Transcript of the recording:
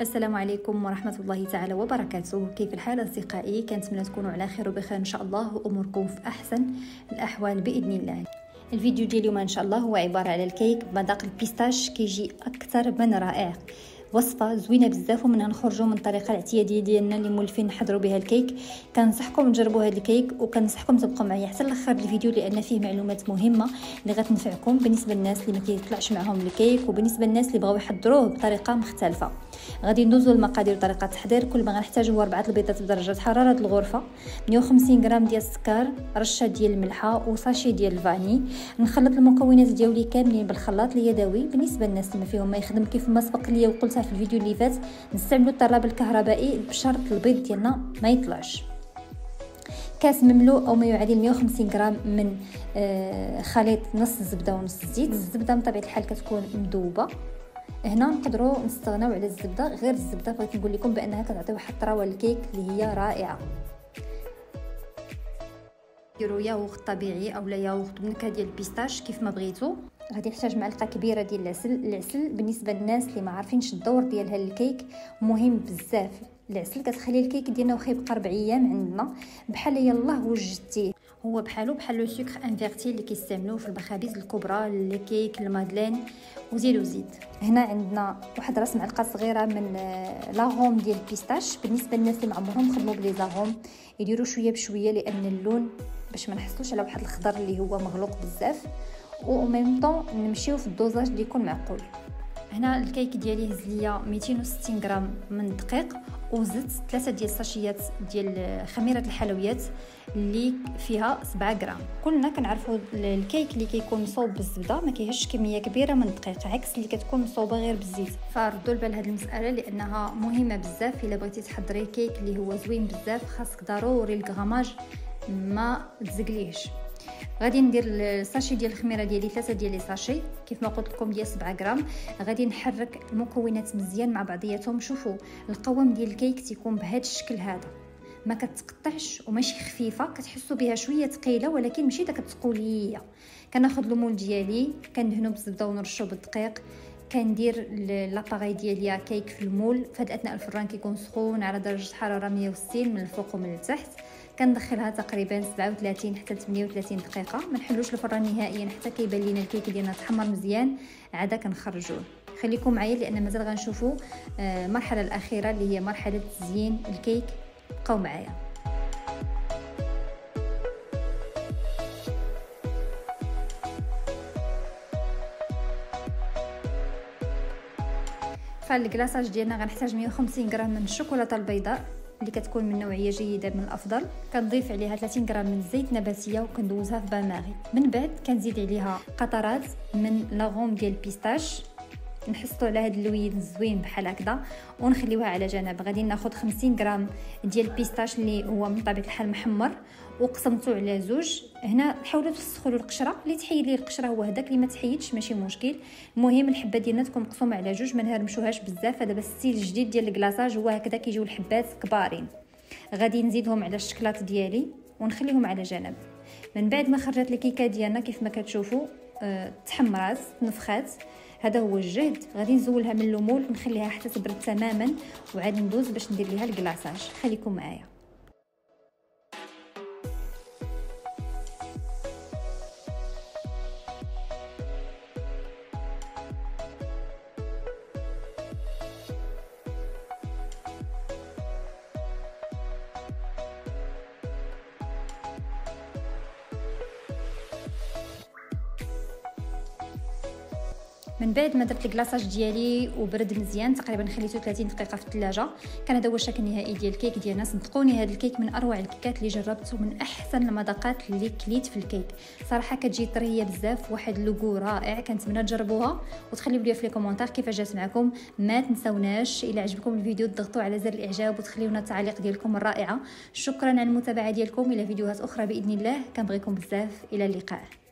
السلام عليكم ورحمة الله تعالى وبركاته. كيف الحال أصدقائي؟ كنتمنى تكونوا على خير وبخير إن شاء الله وأموركم في أحسن الأحوال بإذن الله. الفيديو ديال اليوم إن شاء الله هو عبارة على الكيك بمذاق ال pistache كيجي أكثر من رائع. وصفه زوينة بزاف ومنها نخرجوا من الطريقة الاعتيادية ديالنا اللي مولفين نحضروا بها الكيك. كنصحكم تجربوا هذا الكيك وكنصحكم تبقوا معايا حتى لآخر الفيديو لأن فيه معلومات مهمة اللي غتنفعكم بالنسبة للناس اللي ما كيطلعش معاهم الكيك وبالنسبة للناس اللي بغاو يحضروه بطريقة مختلفة. غادي ندوزو المقادير وطريقه التحضير. كل ما غنحتاجو هو أربعة البيضات بدرجة حرارة الغرفة 150 غرام ديال السكر رشة ديال الملحه وساشي ديال الفاني. نخلط المكونات ديالي كاملين بالخلاط اليدوي بالنسبة للناس اللي ما فيهم ما يخدم كيف ما سبق ليا وقلتها في الفيديو اللي فات نستعملوا الطراب الكهربائي بشرط البيض ديالنا ما يطلعش. كاس مملوء أو ما يعادل 150 غرام من آه، خليط نص الزبده ونص الزيت الزبدة بطبيعة الحال كتكون مذوبة. هنا نقدروا نستغناو على الزبدة. غير الزبدة بغيت نقول لكم بأنها كتعطي واحد الطراوه للكيك اللي هي رائعة. ديروا ياغورت طبيعي أو لا ياغورت بنكهة ديال ال pistache كيف ما بغيتو. غادي نحتاج معلقة كبيرة ديال العسل. العسل بالنسبة للناس اللي ما عارفينش الدور ديال الكيك مهم بزاف. العسل كتخلي الكيك ديالنا واخا يبقى 4 أيام عندنا. بحال يلاه وجدتيه هو بحالو بحال لو سكر inverti اللي كيستعملوه في المخابز الكبرى الكيك ال madeleine وزيد وزيد. هنا عندنا واحد راس معلقة صغيرة من آه، l'arôme ديال ال pistache. بالنسبة للناس اللي ما عمرهم خدموا ب les arômes يديروا شوية بشوية لأن اللون باش ما نحصلوش على واحد الخضر اللي هو مغلوق بزاف. و même temps نمشيو في ال dosage اللي يكون معقول. هنا الكيك ديالي هز ليا 260 غرام من الدقيق وزدت ثلاثة ديال الساشيات ديال خميرة الحلويات اللي فيها 7 غرام. كلنا كنعرفوا الكيك اللي كيكون مصوب بالزبدة ما كيهزش كمية كبيرة من الدقيق عكس اللي كتكون مصوبه غير بالزيت. فردوا البال هذه المسألة لأنها مهمة بزاف. إلا بغيتي تحضري كيك اللي هو زوين بزاف خاصك ضروري ال crémage ما تزقليهش غادي ندير ال sachet ديال الخميرة ديالي ثلاثة ديال les sachets كيف ما قلت لكم ديال 7 غرام. غادي نحرك المكونات مزيان مع بعضياتهم. شوفوا القوام ديال الكيك تيكون بهذا الشكل هذا. ما كتقطعش وماشي خفيفة كتحسوا بها شوية ثقيلة ولكن ماشي داك الثقوليه كناخذ المول ديالي كندهنو بالزبده ونرشو بالدقيق. كندير لاباغي ديالي كيك في المول. فهاد أثناء الفران كيكون سخون على درجة حرارة 160 من الفوق ومن التحت. كندخلها تقريبا 37 حتى 38 دقيقة. ما نحلوش الفران نهائيا حتى كيبان لينا الكيك ديالنا تحمر مزيان عادة كنخرجوه. خليكم معايا لأن مازال غنشوفوا آه، المرحلة الأخيرة اللي هي مرحلة تزيين الكيك. بقاو معايا. فالكلاصاج ديالنا غنحتاج 150 غرام من الشوكولاتة البيضاء. اللي كتكون من نوعية جيدة من الأفضل. كنضيف عليها 30 غرام من الزيت نباتية وكندوزها في باماغي من بعد كنزيد عليها قطرات من l'arôme ديال ال pistache نحصلوا على هذا اللوين الزوين بحال هكذا ونخليوها على جنب. غادي ناخذ 50 غرام ديال ال pistache اللي هو من طبيعة الحال محمر وقسمته على زوج. هنا حاولوا تستغلوا القشرة اللي تحيد لي القشرة هو هذاك اللي ما تحيدش ماشي مشكل. المهم الحبة ديالنا تكون مقسومة على جوج ما نهرمشوهاش بزاف. هذا ال style الجديد ديال ال glaçage هو هكذا كيجيو الحبات كبارين. غادي نزيدهم على الشكلاط ديالي ونخليهم على جنب. من بعد ما خرجت الكيكة ديالنا كيف ما كتشوفوا تحمرات نفخات هذا هو الجهد. غادي نزولها من الليمون ونخليها حتى تبرد تماما وعاد ندوز باش ندير ليها الكلاصاج. خليكم معايا. من بعد ما درت ال glaçage ديالي وبرد مزيان تقريبا خليته 30 دقيقة في الثلاجة. كان هذا هو الشكل النهائي ديال الكيك ديالنا. صدقوني هذا الكيك من أروع الكيكات اللي جربت ومن أحسن المذاقات اللي كليت في الكيك. صراحة كتجي طرية بزاف واحد اللوغو رائع. كنتمنى تجربوها. وتخليو لي في les commentaires كيفاش جات معكم. ما تنساوناش إلى عجبكم الفيديو تضغطوا على زر الإعجاب وتخليونا التعليق ديالكم الرائعة. شكرا على المتابعة ديالكم. إلى فيديوهات أخرى بإذن الله. كنبغيكم بزاف. إلى اللقاء.